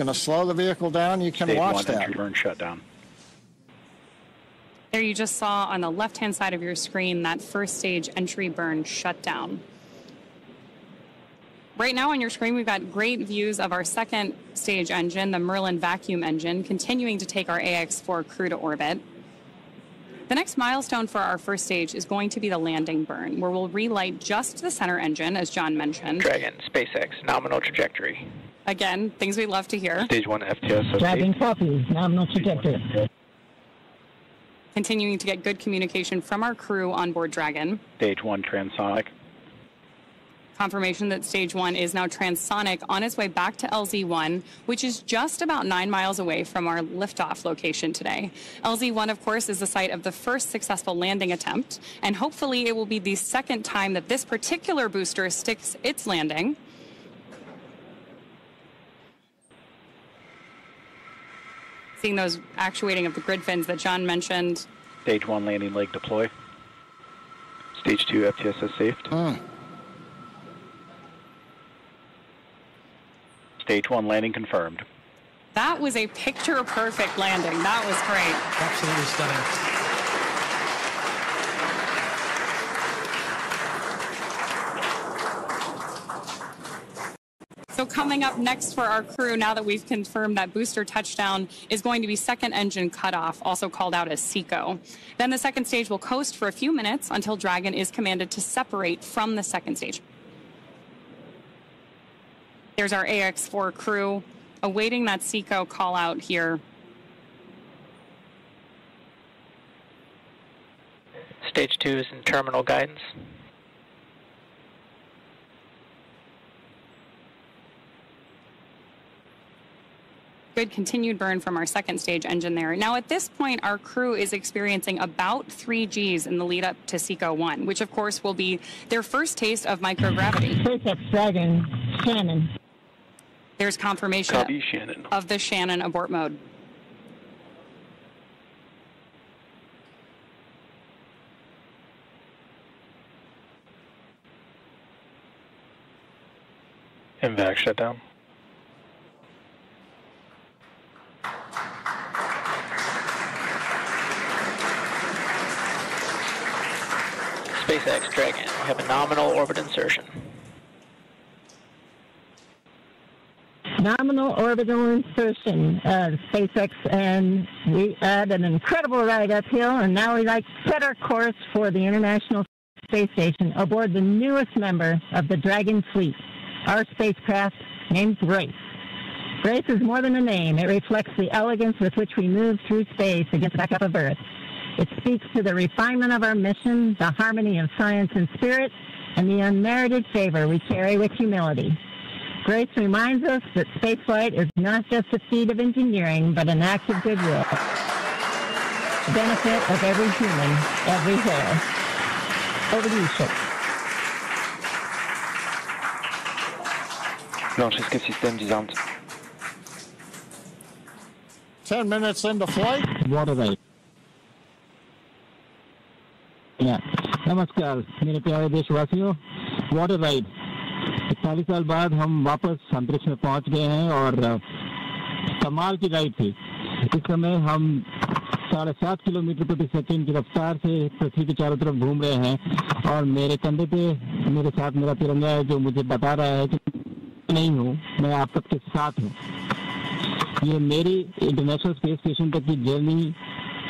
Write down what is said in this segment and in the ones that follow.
Going to slow the vehicle down. You can Stage watch one that. entry burn shutdown. There you just saw on the left-hand side of your screen that first stage entry burn shutdown. Right now on your screen, we've got great views of our second stage engine, the Merlin vacuum engine, continuing to take our AX-4 crew to orbit. The next milestone for our first stage is going to be the landing burn, where we'll relight just the center engine, as John mentioned. Dragon, SpaceX, nominal trajectory. Again, things we love to hear. Stage one FTS Dragon copies, nominal trajectory. Continuing to get good communication from our crew on board Dragon. Stage one transonic. confirmation that stage one is now transonic on its way back to LZ1, which is just about nine miles away from our liftoff location today. LZ1, of course, is the site of the first successful landing attempt, and hopefully it will be the second time that this particular booster sticks its landing. Seeing those actuating of the grid fins that John mentioned, Stage one landing leg deploy. Stage two FTSS safed. Hmm. Stage one landing confirmed. that was a picture perfect landing. That was great. Absolutely stunning. So coming up next for our crew, now that we've confirmed that booster touchdown is going to be second engine cutoff, also called out as SECO. Then the second stage will coast for a few minutes until Dragon is commanded to separate from the second stage. There's our AX4 crew awaiting that SECO call out here. Stage two is in terminal guidance. Good continued burn from our second stage engine there. Now, at this point, our crew is experiencing about three Gs in the lead up to SECO 1, which, of course, will be their first taste of microgravity. SpaceX Dragon, Shannon. There's confirmation Copy, Shannon. of the Shannon abort mode. MVAC shutdown. SpaceX Dragon, we have a nominal orbit insertion. Nominal orbital insertion, uh, SpaceX, and we had an incredible ride uphill, and now we like set our course for the International Space Station aboard the newest member of the Dragon fleet, our spacecraft named Grace. Grace is more than a name. It reflects the elegance with which we move through space against the backdrop of Earth. It speaks to the refinement of our mission, the harmony of science and spirit, and the unmerited favor we carry with humility. Grace reminds us that spaceflight is not just a feat of engineering, but an act of goodwill. The benefit of every human, everywhere. Over to you, Chip. Francesca System designed. 10 minutes into flight. What are they? नमस्कार, मेरे प्यारे देशवासियों water ride इकतालीस साल बाद हम वापस अंतरिक्ष में पहुँच गए हैं और, कमाल की राइड थी। इस समय हम साढ़े सात किलोमीटर प्रति सेकेंड की रफ्तार से पृथ्वी के चारों तरफ़ घूम रहे हैं और मेरे कंधे पे, मेरे साथ मेरा तिरंगा है जो मुझे बता रहा है कि नहीं हूँ, मैं आप सबके साथ हूँ। ये मेरी इंटरनेशनल स्पेस स्टेशन तक की जर्नी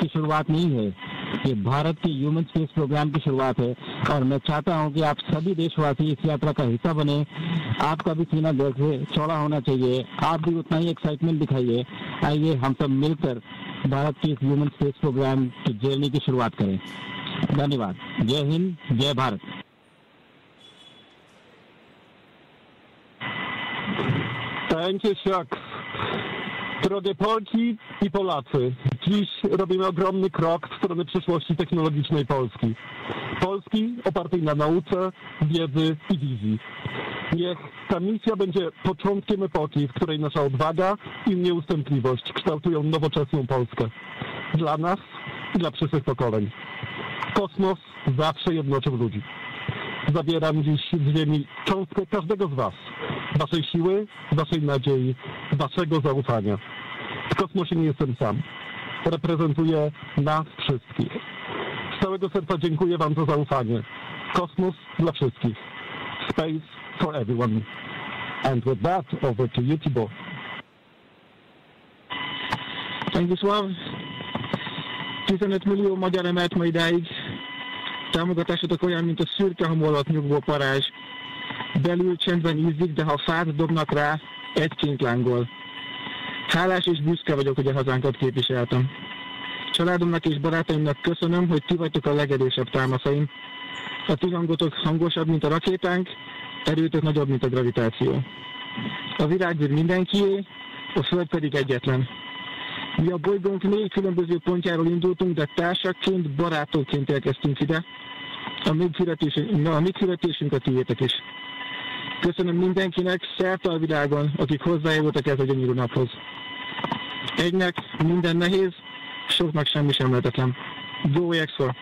की शुरुआत नहीं है। ये भारत के ह्यूमन स्पेस प्रोग्राम की शुरुआत है। और मैं चाहता हूँ कि आप सभी देशवासी इस यात्रा का हिस्सा बने। आपका भी सीना दिल से चौड़ा होना चाहिए। आप भी उतना ही एक्साइटमेंट दिखाइए। आइए हम सब मिलकर भारत के इस ह्यूमन स्पेस प्रोग्राम की जर्नी की शुरुआत करें। धन्यवाद। जय हिंद जय Bharat. Pęcie siak. Drogie Polki i Polacy, dziś robimy ogromny krok w stronę przyszłości technologicznej Polski. Polski opartej na nauce, wiedzy i wizji. Niech ta misja będzie początkiem epoki, w której nasza odwaga i nieustępliwość kształtują nowoczesną Polskę. Dla nas i dla przyszłych pokoleń. Kosmos zawsze jednoczył ludzi. Zabieram dziś z ziemi cząstkę każdego z was. waszej siły, waszej nadziei, waszego zaufania. W kosmosie nie jestem sam. Reprezentuję nas wszystkich. Z całego serca dziękuję wam za zaufanie. Kosmos dla wszystkich. Space for everyone. And with that, over to you, Thibaut. Tanguszław, 15 millió magyar emelt ma idáig. Támogatásotok olyan, mint a szürke hamú alatt nyugvó parázs. Belül csendben ízik, de ha fát dobnak rá, egyként lángol. Hálás és büszke vagyok, hogy a hazánkat képviseltem. Családomnak és barátaimnak köszönöm, hogy ti vagytok a legerősebb támaszaim. A ti hangotok hangosabb, mint a rakétánk, erőtök nagyobb, mint a gravitáció. A világűr mindenkié, a föld pedig egyetlen. Mi a bolygónk négy különböző pontjáról indultunk, de társakként, barátokként érkeztünk ide. A megfizetésünk, a megfizetésünk a tiétek is. Köszönöm mindenkinek szerte a világon, akik hozzájárultak ez a gyönyörű naphoz. Egynek minden nehéz, soknak semmi sem lehetetlen. Go Extra!